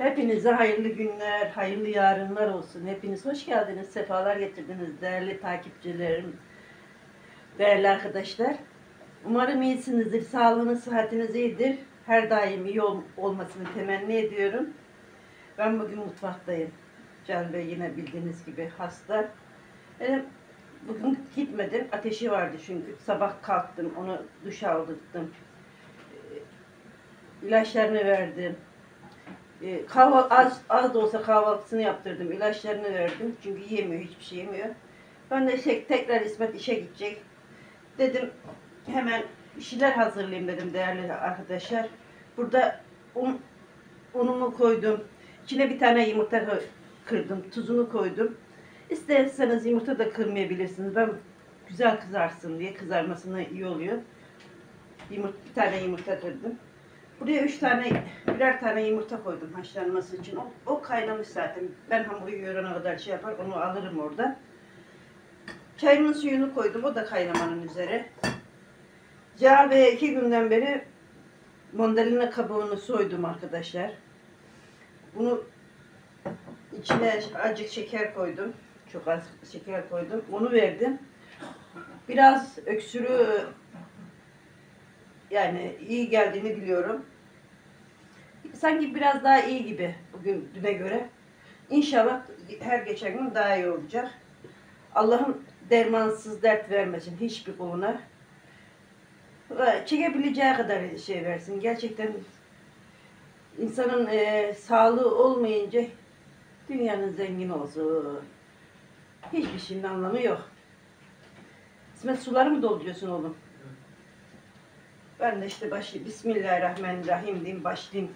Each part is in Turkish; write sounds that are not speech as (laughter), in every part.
Hepinize hayırlı günler, hayırlı yarınlar olsun. Hepiniz hoş geldiniz, sefalar getirdiniz değerli takipçilerim, değerli arkadaşlar. Umarım iyisinizdir, sağlığınız, sıhhatiniz iyidir. Her daim iyi ol- olmasını temenni ediyorum. Ben bugün mutfaktayım. Can Bey yine bildiğiniz gibi hasta. Benim bugün gitmedim, ateşi vardı çünkü. Sabah kalktım, onu duşa aldırttım. Ee, İlaçlarını verdim. Kahvaltı az, az da olsa kahvaltısını yaptırdım. ilaçlarını verdim. Çünkü yemiyor, hiçbir şey yemiyor. Ben de şey, tekrar İsmet işe gidecek. Dedim hemen bir şeyler hazırlayayım dedim değerli arkadaşlar. Burada un, unumu koydum. İçine bir tane yumurta kı- kırdım. Tuzunu koydum. İsterseniz yumurta da kırmayabilirsiniz. Ben güzel kızarsın diye kızarmasına iyi oluyor. Yumurta, bir tane yumurta kırdım. Buraya üç tane, birer tane yumurta koydum haşlanması için. O, o kaynamış zaten. Ben hamuru yoğurana kadar şey yapar, onu alırım orada. Çayımın suyunu koydum, o da kaynamanın üzere. Ve iki günden beri mandalina kabuğunu soydum arkadaşlar. Bunu içine azıcık şeker koydum. Çok az şeker koydum. Onu verdim. Biraz öksürü yani iyi geldiğini biliyorum. Sanki biraz daha iyi gibi bugün düne göre. İnşallah her geçen gün daha iyi olacak. Allah'ım dermansız dert vermesin hiçbir kuluna. Ve Çekebileceği kadar şey versin. Gerçekten insanın eee, sağlığı olmayınca dünyanın zengin olsun. Hiçbir şeyin anlamı yok. İsmet suları mı dolduruyorsun oğlum? Ben de işte başlayayım. Bismillahirrahmanirrahim diyeyim başlayayım.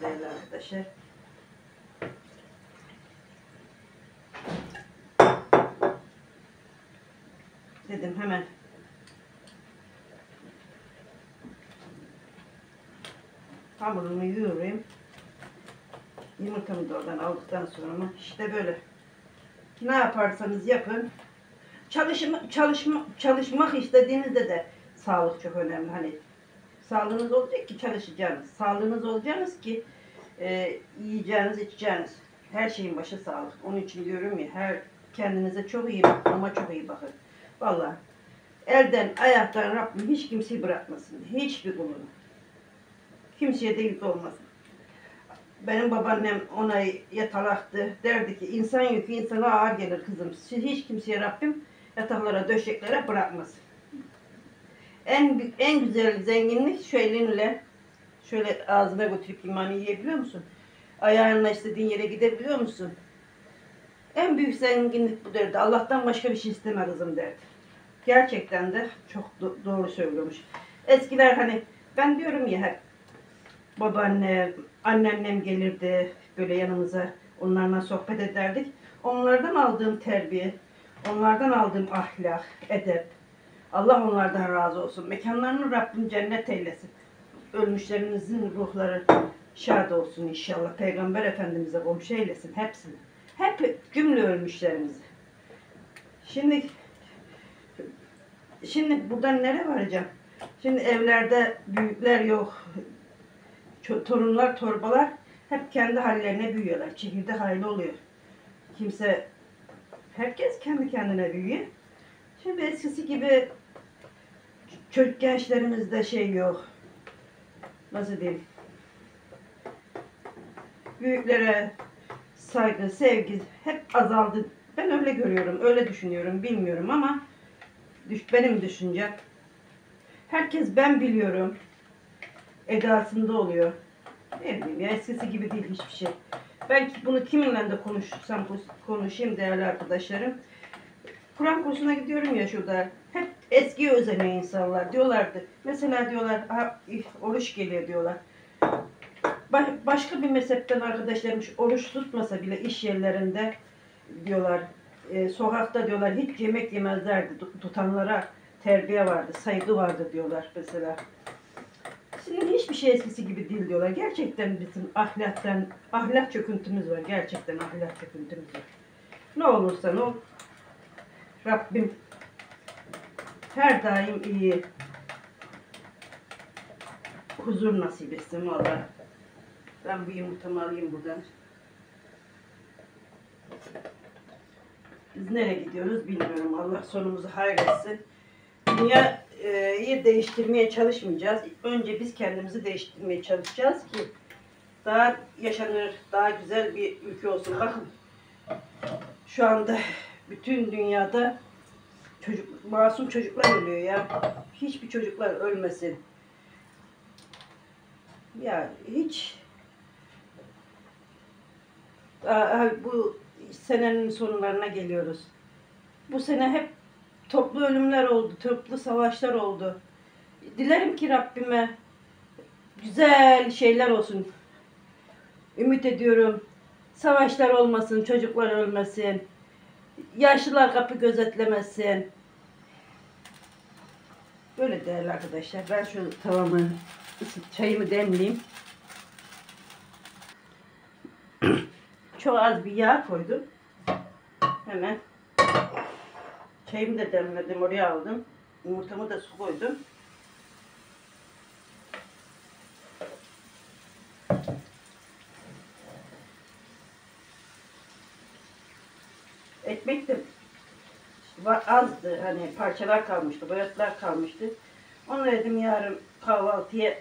Değerli arkadaşlar. Dedim hemen. Hamurumu yoğurayım. Yumurtamı da oradan aldıktan sonra işte böyle. Ne yaparsanız yapın. Çalışma, çalışma, çalışmak istediğinizde de sağlık çok önemli. Hani sağlığınız olacak ki çalışacaksınız. Sağlığınız olacaksınız ki e, yiyeceğiniz, içeceğiniz. Her şeyin başı sağlık. Onun için diyorum ya her kendinize çok iyi bakın ama çok iyi bakın. Vallahi elden ayaktan Rabbim hiç kimseyi bırakmasın. Hiçbir kulunu. Kimseye de yük olmasın. Benim babaannem ona yatalaktı. Derdi ki insan yükü insana ağır gelir kızım. Siz hiç kimseye Rabbim yataklara, döşeklere bırakmasın. En en güzel zenginlik şu elinle şöyle ağzına götürüp limanı yiyebiliyor musun? Ayağınla istediğin yere gidebiliyor musun? En büyük zenginlik bu derdi. Allah'tan başka bir şey isteme kızım derdi. Gerçekten de çok do- doğru söylüyormuş. Eskiler hani ben diyorum ya hep babaanne, anneannem gelirdi böyle yanımıza onlarla sohbet ederdik. Onlardan aldığım terbiye, onlardan aldığım ahlak, edep, Allah onlardan razı olsun. Mekanlarını Rabbim cennet eylesin. Ölmüşlerimizin ruhları şad olsun inşallah. Peygamber Efendimiz'e komşu eylesin hepsini. Hep cümle ölmüşlerimizi. Şimdi şimdi buradan nereye varacağım? Şimdi evlerde büyükler yok. Torunlar, torbalar hep kendi hallerine büyüyorlar. Çekirdek aile oluyor. Kimse herkes kendi kendine büyüyor. Şimdi eskisi gibi çocuk gençlerimizde şey yok. Nasıl diyeyim? Büyüklere saygı, sevgi hep azaldı. Ben öyle görüyorum, öyle düşünüyorum, bilmiyorum ama benim düşüncem. Herkes ben biliyorum edasında oluyor. Ne bileyim ya eskisi gibi değil hiçbir şey. Ben ki- bunu kiminle de konuşsam konuşayım değerli arkadaşlarım. Kur'an kursuna gidiyorum ya şurada. Hep eski özeniyor insanlar. Diyorlardı. Mesela diyorlar "Ha, ih, oruç geliyor diyorlar. Ba- başka bir mezhepten arkadaşlarmış oruç tutmasa bile iş yerlerinde diyorlar e, sokakta diyorlar hiç yemek yemezlerdi. Tut- Tutanlara terbiye vardı, saygı vardı diyorlar mesela. Şimdi hiçbir şey eskisi gibi değil diyorlar. Gerçekten bizim ahlaktan, ahlak çöküntümüz var. Gerçekten ahlak çöküntümüz var. Ne olursa ne ol, Rabbim her daim iyi huzur nasip etsin valla. Ben bu yumurtamı alayım buradan. Biz nereye gidiyoruz bilmiyorum. Allah sonumuzu hayretsin. Dünyayı değiştirmeye çalışmayacağız. Önce biz kendimizi değiştirmeye çalışacağız ki daha yaşanır, daha güzel bir ülke olsun. Bakın şu anda bütün dünyada çocuk, masum çocuklar ölüyor ya. Hiçbir çocuklar ölmesin. Ya hiç Aa, bu senenin sonlarına geliyoruz. Bu sene hep toplu ölümler oldu, toplu savaşlar oldu. Dilerim ki Rabbime güzel şeyler olsun. Ümit ediyorum. Savaşlar olmasın, çocuklar ölmesin. Yaşlılar kapı gözetlemesin. Böyle değerli arkadaşlar. Ben şu tavamı, çayımı demleyeyim. (coughs) Çok az bir yağ koydum. Hemen çayımı da demledim, oraya aldım. Yumurtamı da su koydum. Ekmek de azdı. Hani parçalar kalmıştı, boyatlar kalmıştı. Onu dedim yarın kahvaltıya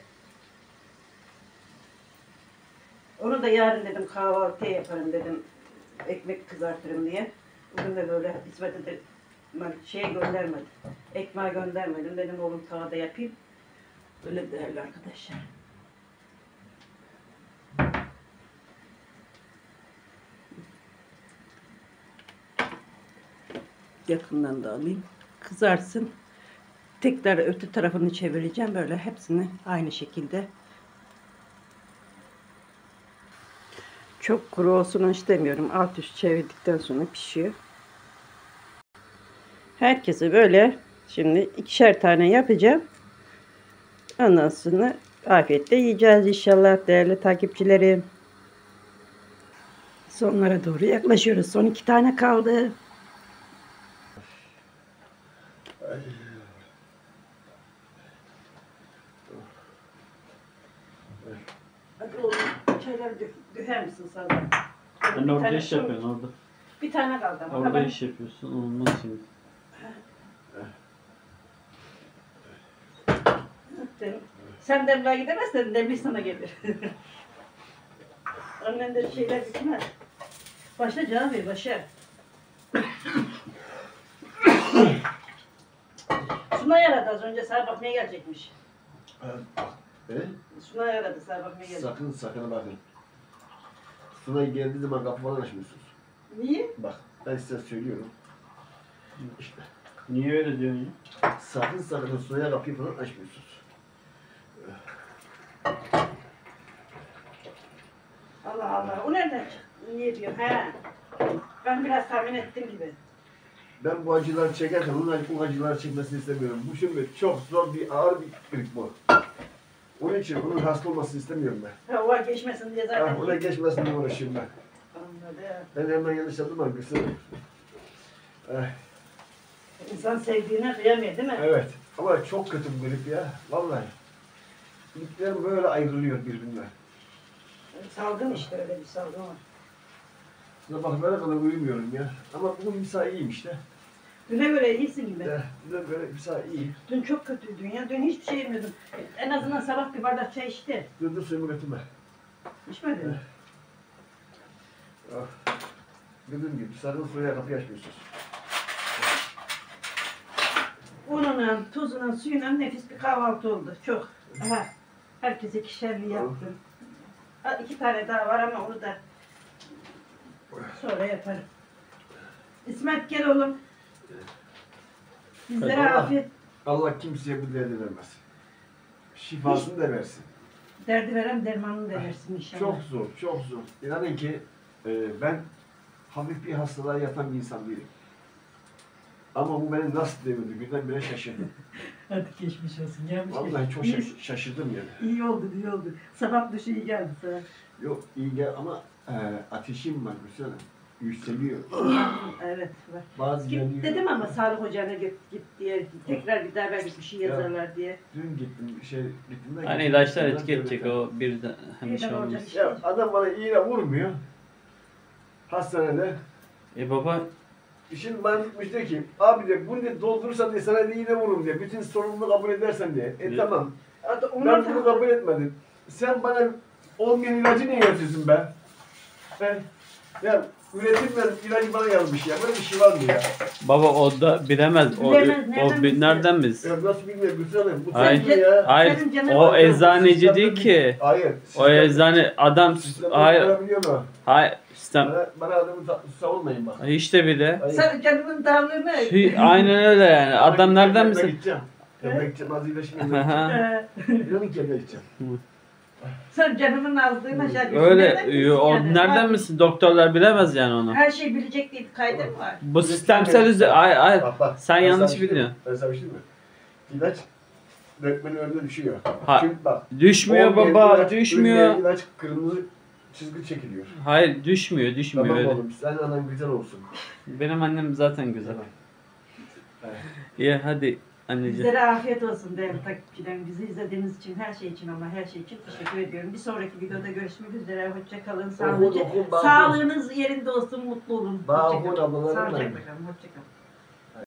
onu da yarın dedim kahvaltıya yaparım dedim. Ekmek kızartırım diye. Bugün de böyle İsmet'e de şeye göndermedim. Ekmeği göndermedim. Dedim oğlum tavada yapayım. Öyle değerli arkadaşlar. Yakından da alayım. Kızarsın. Tekrar öte tarafını çevireceğim. Böyle hepsini aynı şekilde Çok kuru olsun istemiyorum. Alt üst çevirdikten sonra pişiyor. Herkese böyle şimdi ikişer tane yapacağım. Ondan sonra afiyetle yiyeceğiz inşallah değerli takipçilerim. Sonlara doğru yaklaşıyoruz. Son iki tane kaldı. Hadi oğlum şeyleri dö döker misin sana? Sen orada iş şu- yapıyorsun orada. Bir tane kaldı ama. Orada Hemen- iş yapıyorsun. Olmaz şimdi. Sen, demliğe gidemezsen demlik sana gelir. (laughs) Annen de şeyler bitmez. Başla canım ver başla. (coughs) Suna yaradı az önce sana bakmaya gelecekmiş. E? Suna yaradı sana bakmaya gelecek. Sakın sakın bakın. Sunay geldiği zaman kapı falan açmıyorsunuz. Niye? Bak ben size söylüyorum. İşte Niye öyle diyorsun ya? sakın sakın Sunay'a kapıyı falan açmıyorsunuz. Allah Allah. O nereden çıktı? Niye diyor? He. Ben biraz tahmin ettim gibi. Ben bu acıları çekerken onun acı, bu acıları çekmesini istemiyorum. Bu şimdi çok zor bir ağır bir grip bu. Onun için onun hasta olmasını istemiyorum ben. Ha, o geçmesin diye zaten. Ah, ona geçmesin diye uğraşıyorum ben. Anladım. Ben hemen yanlış yaptım ama kısa. Eh, İnsan sevdiğine kıyamıyor değil mi? evet ama çok kötü bu grip ya. Vallahi. Griplerim böyle ayrılıyor birbirinden. Salgın işte öyle bir salgın var. Sabahlara kadar uyumuyorum ya. Ama bugün bir saat iyiyim işte. Düne göre iyisin gibi. Eh, Dün böyle bir saat iyi. Dün çok kötüydün ya. Dün hiçbir şey yemiyordun. En azından sabah bir bardak çay içti. Dün de suyumu götürme. İçmedin mi? Ah. Dediğim gibi sarın suya kapıyı açmıyorsunuz. Ununa, tuzuna, suyuna nefis bir kahvaltı oldu. Çok. Aha. Herkese ikişerli yaptım. Ha, iki tane daha var ama onu da sonra yaparım. İsmet gel oğlum. Bizlere Allah. afiyet Allah kimseye bu derdi vermez. Şifasını da versin. derdi veren dermanını da versin inşallah. Çok zor, çok zor. İnanın ki e, ben hafif bir hastalığa yatan bir insan değilim. Ama bu beni nasıl devirdi birdenbire şaşırdım. (laughs) Hadi geçmiş olsun. Gelmiş Vallahi çok iyi, şaş- şaşırdım yani. iyi oldu, iyi oldu. Sabah dışı iyi geldi sana. Yok iyi gel ama e, ateşim var Hüseyin. Yükseliyor. Evet. var. Bazı Git yanıyor. dedim ama sağlık ocağına git, git diye tekrar bir daha belki bir şey yazarlar diye. Dün gittim şey gittim de. Hani ilaçlar etki edecek o birden hani şey olmaz. Ya adam bana iğne vurmuyor. Hastanede. E baba Şimdi bana gitmiş diyor ki abi de bunu de doldurursan diye sana de iğne vururum diye. Bütün sorumluluğu kabul edersen diye. E Ne? tamam. Hatta Ben bunu da kabul etmedim. Sen bana olmayan ilacı niye yazıyorsun be? Ben, ya üretilmeyen ilacı bana yazmış ya. Böyle bir şey var mı ya? baba o da bilemez. O, Bilemez, o nereden bi- bilsin? nereden bilsin? Ya nasıl bilmiyorum Gülsün Bu Hayır. sen ya. Hayır. O var. eczacı değil ki. Hayır. O eczane adam hayır Hayır. Mu? hayır sistem Bana, bana adamı sa- savunmayın bak. hiç de bile. Hayır. Sen canının dağılığını Hi- Aynen öyle yani. Adam nereden Ben bilsin? gideceğim. (laughs) Ya ben gideceğim. Az iyileşmeyeyim. Diyorum ki eve gideceğim. Sen canının aldığını aşağı düşün. öyle Nereden bilsin o yani? nereden Ha, bilsin? Doktorlar bilemez yani onu. Her şey bilecek diye bir kaydı mı var? Bu sistemsel üze ay ay Bak, bak. sen Ben sana yanlış bir şey diyeyim biliyorsun. mi? Ben sana bir şey diyeyim mi? İlaç dökmenin önüne düşüyor. Ha, Çünkü bak. Düşmüyor baba, ilaç, düşmüyor. ilaç kırmızı çizgi çekiliyor. Hayır düşmüyor, düşmüyor Tamam öyle. oğlum sen anan güzel olsun. Benim annem zaten güzel. Evet. İyi hadi anneciğim. Bizlere afiyet olsun değerli takipçilerim. Bizi izlediğiniz için, her şey için ama her şey için teşekkür ediyorum. Bir sonraki videoda görüşmek üzere. Hoşça kalın. Bağ- Sağlığınız yerinde olsun, mutlu olun. Hoşça kalın. ablalarım Sağlıcakla kalın. Hoşça kalın.